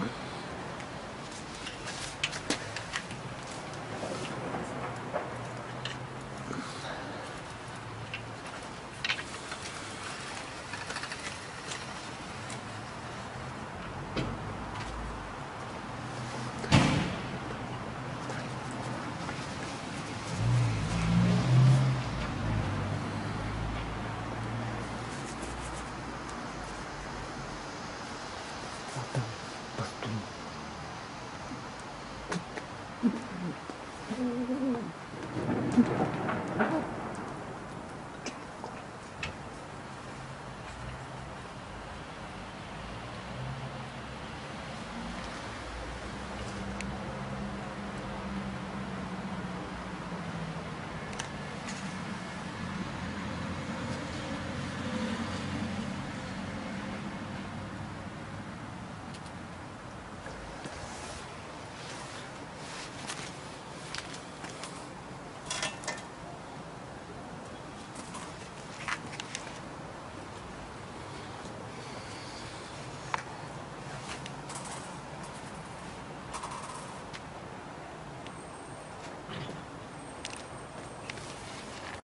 What?